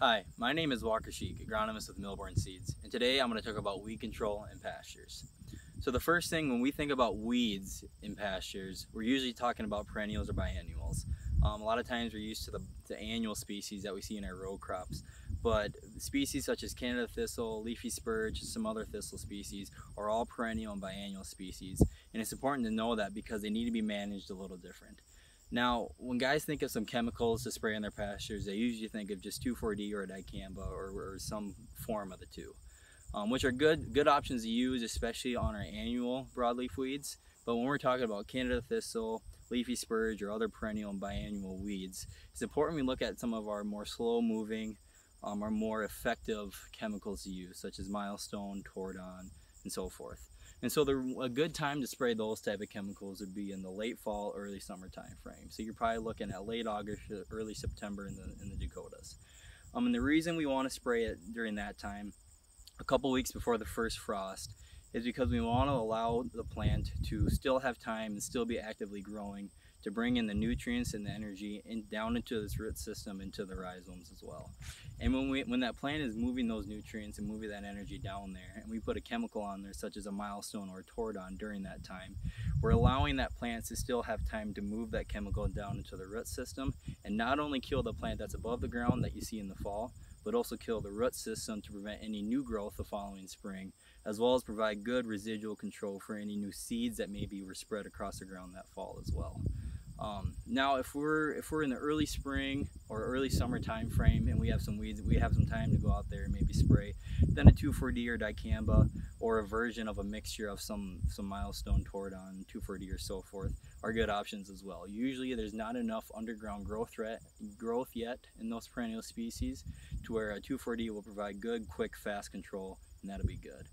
Hi, my name is Walker Sik, agronomist with Millborn Seeds, and today I'm going to talk about weed control in pastures. So the first thing when we think about weeds in pastures, we're usually talking about perennials or biennials. Um, a lot of times we're used to the, the annual species that we see in our row crops, but species such as Canada thistle, leafy spurge, some other thistle species are all perennial and biennial species, and it's important to know that because they need to be managed a little different. Now, when guys think of some chemicals to spray in their pastures, they usually think of just 2,4-D or dicamba or, or, some form of the two, um, which are good good options to use, especially on our annual broadleaf weeds. But when we're talking about Canada thistle, leafy spurge, or other perennial and biannual weeds, it's important we look at some of our more slow-moving, um, more effective chemicals to use, such as milestone, tordon, and so forth. And so the, a good time to spray those type of chemicals would be in the late fall, early summer time frame. So you're probably looking at late August, early September in the, in the Dakotas. Um, and the reason we want to spray it during that time, a couple weeks before the first frost, is because we want to allow the plant to still have time and still be actively growing to bring in the nutrients and the energy in, down into this root system into the rhizomes as well. And when we when that plant is moving those nutrients and moving that energy down there, and we put a chemical on there such as a milestone or a tordon during that time, we're allowing that plant to still have time to move that chemical down into the root system and not only kill the plant that's above the ground that you see in the fall, but also kill the root system to prevent any new growth the following spring, as well as provide good residual control for any new seeds that maybe were spread across the ground that fall as well. Um, now, if we're if we're in the early spring or early summer time frame and we have some weeds, we have some time to go out there and maybe spray, then a 2,4-D or dicamba or a version of a mixture of some some milestone tordon, 2,4-D or so forth are good options as well. Usually, there's not enough underground growth threat growth yet in those perennial species to where a 2,4-D will provide good, quick, fast control, and that'll be good.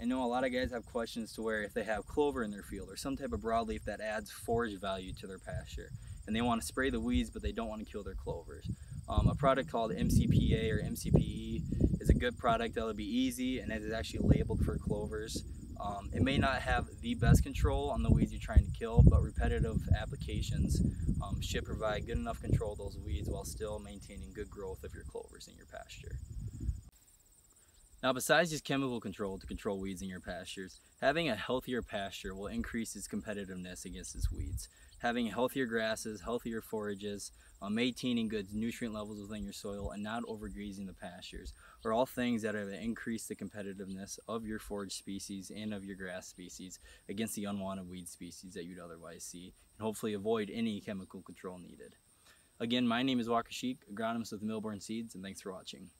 I know a lot of guys have questions to where if they have clover in their field or some type of broadleaf that adds forage value to their pasture and they want to spray the weeds but they don't want to kill their clovers. Um, a product called MCPA or MCPE is a good product that'll be easy and it is actually labeled for clovers. Um, it may not have the best control on the weeds you're trying to kill, but repetitive applications um, should provide good enough control of those weeds while still maintaining good growth of your clovers in your pasture. Now besides just chemical control to control weeds in your pastures, having a healthier pasture will increase its competitiveness against its weeds. Having healthier grasses, healthier forages, uh, maintaining good nutrient levels within your soil, and not overgrazing the pastures are all things that are to increase the competitiveness of your forage species and of your grass species against the unwanted weed species that you'd otherwise see, and hopefully avoid any chemical control needed. Again, my name is Walker Sik, agronomist with Millborn Seeds, and thanks for watching.